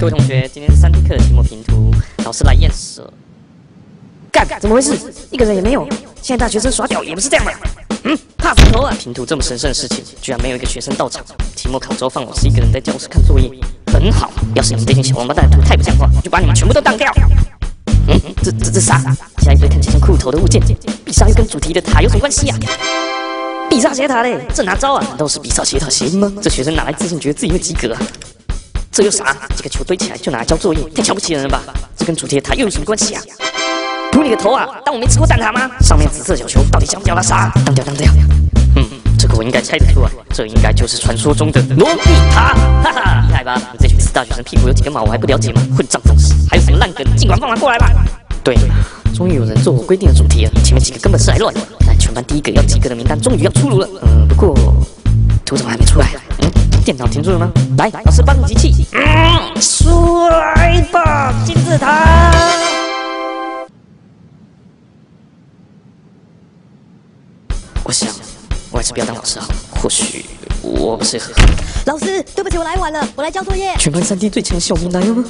各位同学，今天是三 D 课的期末评图，老师来验收。干，怎么回事？一个人也没有。现在大学生耍屌也不是这样的。嗯，怕斧头啊！评图这么神圣的事情，居然没有一个学生到场。期末考周放老师一个人在教室看作业，很好。要是你们这群小王八蛋的图太不像话，我就把你们全部都当掉。嗯，这这这啥？下一堆看起来像裤头的物件，必杀又跟主题的塔有什么关系呀？必杀斜塔嘞，这哪招啊？难道是必杀斜塔谐音吗？这学生哪来自信觉得自己会及格啊？这有啥？几个球堆起来就拿来交作业，太瞧不起人了吧？这跟主题的塔又有什么关系啊？扑你个头啊！当我没吃过蛋挞吗？上面紫色小球到底想表达啥？当掉当掉。嗯，这个我应该猜得出啊，这应该就是传说中的罗比塔，哈哈，厉害吧？你这群死大学生屁股有几根毛我还不了解吗？混账东西！还有什么烂梗？尽管放马过来吧。对，终于有人做我规定的主题了，前面几个根本是来乱的。看全班第一个要及格的名单终于要出炉了。嗯，不过图怎么还没出来？嗯，电脑停住了吗？来，老师帮你集气。嗯，出来吧，金字塔。我想，我还是不要当老师好。或许我不适合。老师，对不起，我来晚了，我来交作业。全班三 D 最强小明来了吗？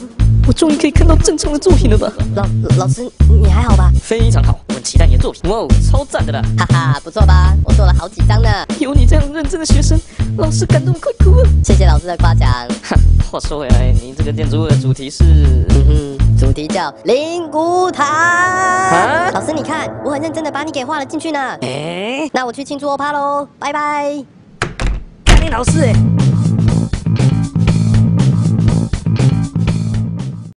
我终于可以看到正常的作品了吧？老老师，你还好吧？非常好，我很期待你的作品。哇哦，超赞的啦！哈哈，不错吧？我做了好几张呢。有你这样认真的学生，老师感动快哭了。谢谢老师的夸奖。哈，话说回来，你这个建筑物的主题是？嗯哼，主题叫灵骨塔。啊？老师，你看，我很认真的把你给画了进去呢。哎，那我去庆祝欧趴喽，拜拜。干你老师哎！